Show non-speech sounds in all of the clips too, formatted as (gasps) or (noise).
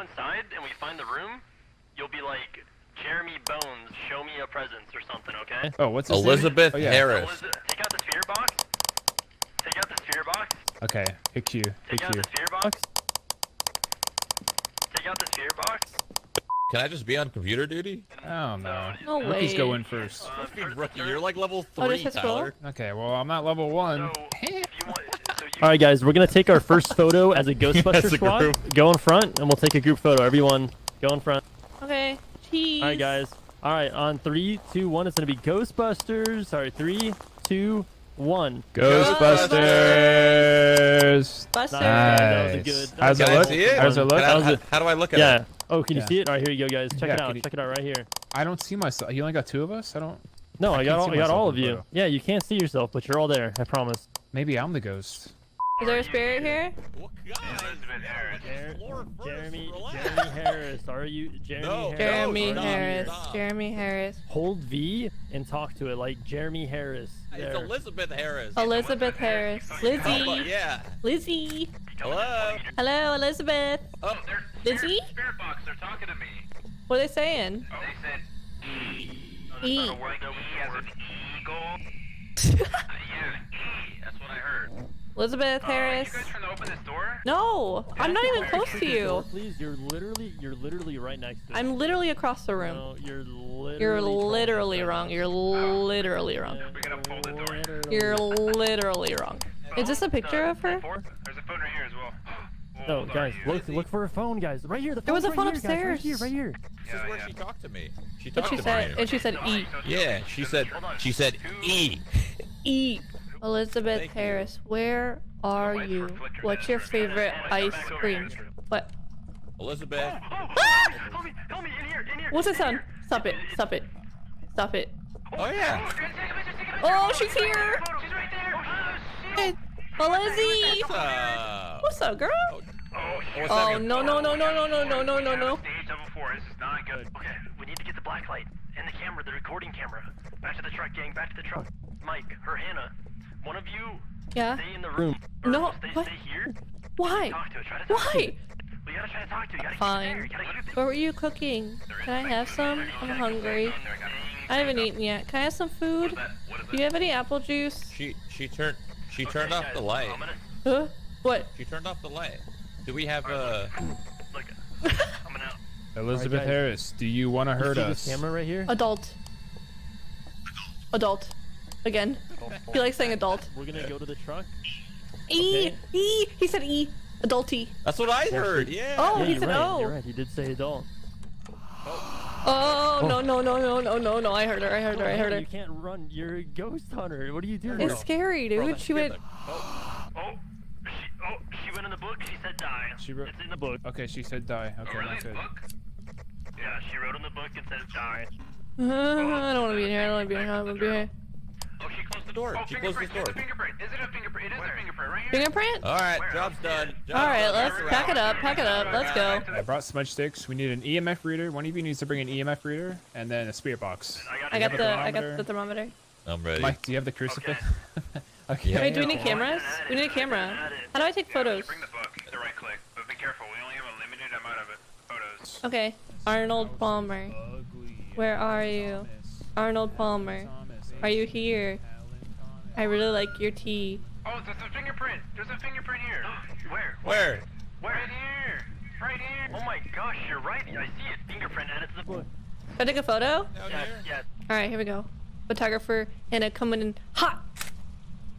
go inside and we find the room, you'll be like, Jeremy Bones, show me a presence or something, okay? Oh, what's his name? Elizabeth Oh, yeah. Harris. Eliza- take out the spirit box. Take out the spirit box. Okay, hit Q. Hit Take out Q. the spirit box. Take out the spirit box. Can I just be on computer duty? Oh no. No Rookie's way. going first. Uh, Dude, for rookie, you're like level Oh, three, just hit Tyler. Okay, well I'm not level one. So, if you want, so you, All right, guys, we're gonna take our first (laughs) photo as a Ghostbuster As a squad. group. Go in front, and we'll take a group photo. Everyone, go in front. Okay. Cheese. All right, guys. All right, on three, two, one. It's gonna be Ghostbusters. Sorry, three, two, one. Ghostbusters. Buster. Nice. That was a good- that How's it Can I look? it? How's it look? Can I- That was how, a- how do I look at Yeah. it? Oh, can you Yeah. see it? All right, here you go, guys. Check Yeah, it out. you- Check it out right here. I don't see myself. You only got two of us. I don't. No, I, I got all, I got all of you. photo. Yeah, you can't see yourself, but you're all there. I promise. Maybe I'm the ghost. Is there a spirit here? What guy? Elizabeth Harris. Jer- Explore first, Jeremy. Jeremy Harris. Are you Jeremy No. Harris? Jeremy stop, Harris. stop. Jeremy Harris. Hold V and talk to it like Jeremy Harris. It's Elizabeth Harris. Elizabeth Harris. How about- Lizzie. yeah. Lizzie. Hello. Hello, Elizabeth. Oh, Lizzie? Spirit box, they're talking to me. What are they saying? Oh. They said E. E. Like E as an eagle. (laughs) Uh, yeah, E. That's what I heard. Elizabeth Uh, Harris. you guys trying to open this door? No, I'm not even close to you. Please, you're literally, you're literally right next to. it. I'm literally across the room. No, you're literally. You're trying to literally say wrong. that. You're literally wrong. We gotta pull the door. Literally. You're literally wrong. Is this a picture of her? There's a phone right here as well. (gasps) No, Hold on, guys, you- look, look for a phone, guys. Right here. The There was a phone's phone right here, guys, Right here, upstairs. right here. this is Yeah, where yeah. she talked to me. She What talked she to said? me. And she said E. Yeah, she said. She said E. E. Elizabeth Thank you. Harris, where are Wait you? What's your favorite Oh, ice cream? What? Elizabeth. Oh, oh, Ah! help me, help me, in here, in here. What's in this sound? here. Stop it. Stop it. Stop it. Oh yeah. Take a picture, take a picture. Oh, she's here. She's right there. Oh, Hey, shit. Lizzie. Uh, What's up, girl? Oh, what's Oh, no, no, no, no, no, no, no, no, no, no. Stage level. This is not good. Okay, we need to get the black light and the camera, the recording camera. Back to the truck, gang. Back to the truck. Mike, her, Hannah. One of you Yeah? stay in the room. Or No, Stay, what? stay here. Why? Talk to it. Try to talk to Why? We gotta try to talk to. You Fine. keep it there. You gotta keep it What were you cooking? Can I have some? I'm hungry. I haven't eaten yet. Can I have some food? Do you have any apple juice? She she turned she turned off the light. Huh? What? She turned off the light. Do we have uh? look. (laughs) Elizabeth guys. Harris, do you want to You hurt see us? this camera right here? Adult. Adult. Again. He likes saying adult. We're gonna go to the truck. E. Okay. E. He said E. Adulty. That's what I heard. Yeah. Oh, yeah, he said right. O. You're right. He did say adult. Oh, oh no, no, no, no, no, no, no. I heard her. I heard her. I heard her. You can't run. You're a ghost hunter. What are you doing? It's scary, dude. She went. Oh, she, oh, she went in the book. She said die. She wrote- It's in the book. Okay, she said die. Okay, really? not good. Book? Yeah, she wrote in the book and said die. Uh, (laughs) I don't want to be in here. I don't want to be in here. I don't want to be here. Oh, she closed the door. Oh, She closed the fingerprint. It's door. a fingerprint. Is it a fingerprint? It is a fingerprint right here. Fingerprint? All right, Where? job's done. Job's All right, done. let's pack it up. Pack it up. Let's go. I brought smudge sticks. We need an EMF reader. One of you needs to bring an EMF reader and then a spirit box. I got a the. I got thermometer? the thermometer. I'm ready. Mike, do you have the crucifix? okay. (laughs) Wait, do we need cameras? We need a camera. How do I take photos? Bring the book. The right click. But be careful. We only have a limited amount of. Photos. Okay. Arnold Palmer. Where are you? Arnold Palmer. Are you here? I really like your tea. Oh, there's a fingerprint. There's a fingerprint here. (gasps) Where? Where? Where? Right here. Right here. Oh my gosh, you're right. I see a Fingerprint and it's the book. Can I take a photo? Yes, yes. Alright, here we go. Photographer Hannah coming in hot.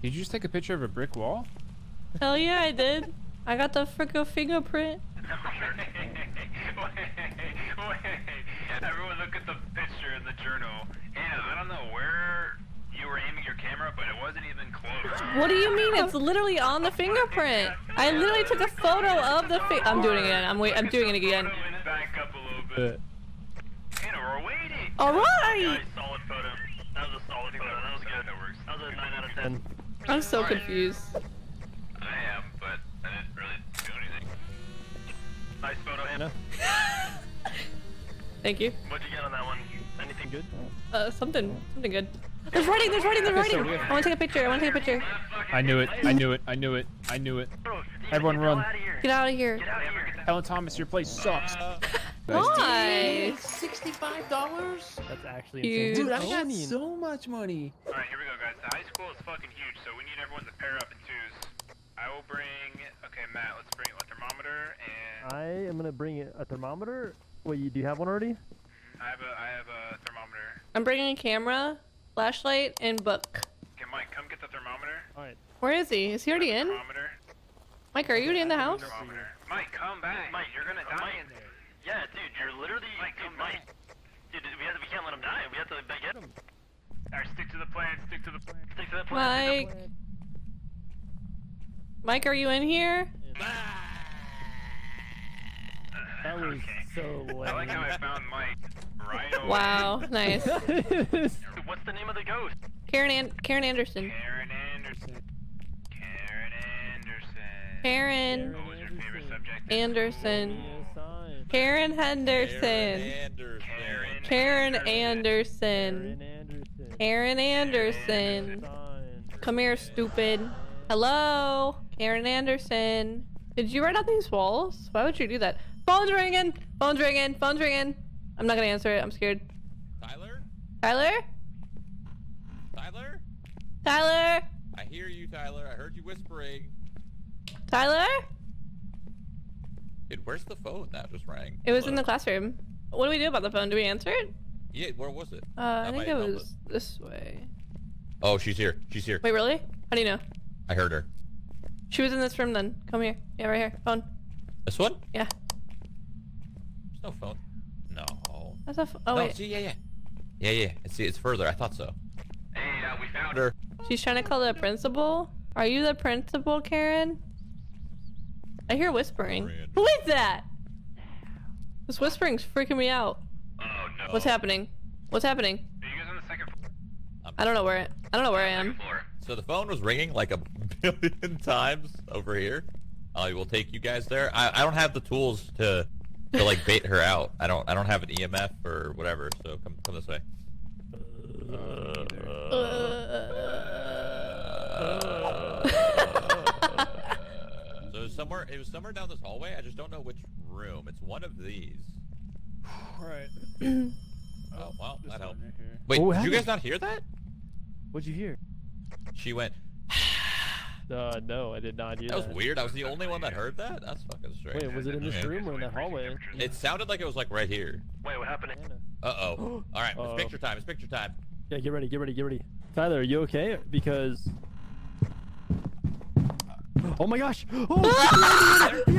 Did you just take a picture of a brick wall? Hell yeah, I did. I got the frickin' fingerprint. (laughs) Everyone look at the picture in the journal. And I don't know where you were aiming your camera, but it wasn't even close. What do you mean? It's literally on the fingerprint. I literally took a photo of the fi- I'm doing it again. I'm wait. I'm doing it again. Back up a little bit. Hannah, we're waiting. All Nice, right. solid photo. That was a solid photo. That was good. That works. That was a 9 out of 10. I'm so confused. I am, but I didn't really do anything. Nice photo, Hannah. (laughs) Thank you. What'd you get on that one? Anything good? Uh, something, something good. There's writing. There's writing. There's Okay, so writing. I want to take a picture. I want to take a picture. I knew it. I knew it. I knew it. I knew it. Everyone run. Out of here. Get out of here. Get out of here. Get Helen Thomas, your place sucks. (laughs) Nice. Sixty-five dollars. That's actually Dude. insane. Dude, I got so much money. All right, here we go, guys. The high school is fucking huge, so we need everyone to pair up in twos. I will bring. Okay, Matt, let's bring a thermometer, and I am gonna bring a thermometer. Wait, you do you have one already? I have a I have a thermometer. I'm bringing a camera, flashlight, and book. Okay, Mike, come get the thermometer. All right. Where is he? Is he already in? Thermometer. Mike, are you already in the house? Thermometer. Mike, come back. Mike, you're gonna die in there. Yeah, dude, you're literally. Mike, dude, come Mike. Dude, we, have to, we can't let him die. We have to like, get him. All right, stick to the plan. Stick to the plan. Stick to that plan. Mike. Mike, are you in here? (sighs) That was Okay. so lame. I like how I found Mike right (laughs) away. Wow, nice. (laughs) ghost? Karen An- Karen Anderson. Karen Anderson. Karen Anderson. Karen What was your favorite subject? Anderson. Karen Aaron Henderson. Anderson. Karen. Karen Anderson. Anderson. Karen Anderson. Come here, stupid. Hello, Karen Anderson. Did you write out these walls? Why would you do that? Phone's ringing. Phone's ringing. Phone's ringing. I'm not gonna answer it. I'm scared. Tyler? Tyler? Tyler? Tyler? I hear you, Tyler. I heard you whispering. Tyler? Dude, where's the phone that just rang? It was in the classroom. What do we do about the phone? Do we answer it? Yeah, where was it? Uh, I think it was us. this way. Oh, she's here. She's here. Wait, really? How do you know? I heard her. She was in this room then. Come here. Yeah, right here. Phone. This one? Yeah. There's no phone. No. That's a. Oh no, wait. see, yeah, yeah. Yeah, yeah. See, it's further. I thought so. Hey, uh, we found Found her. her. She's trying to call the principal. Are you the principal, Karen? I hear whispering. Karen. Who is that? This whispering's freaking me out. Oh no. What's happening? What's happening? Are you guys on the second floor? I don't know where. I don't know where I am. Floor. So the phone was ringing like a (laughs) billion times over here. I will take you guys there. I, I don't have the tools to to like bait her out. I don't I don't have an EMF or whatever. So come come this way. So it was somewhere it was somewhere down this hallway. I just don't know which room. It's one of these. Right. Oh well, This that one helped. right here. Wait, Oh, did you guys not hear that? What'd you hear? She went. (sighs) Uh, no, I did not hear That that. was weird. I was the only one that heard that. That's fucking strange. Wait, was it in this Okay. room or in that hallway? It sounded like it was like right here. Wait, what happened? To Anna. Uh oh. (gasps) All right, Uh-oh. it's picture time. It's picture time. Yeah, get ready, get ready, get ready. Tyler, are you okay? Because. Oh my gosh! Oh! (laughs)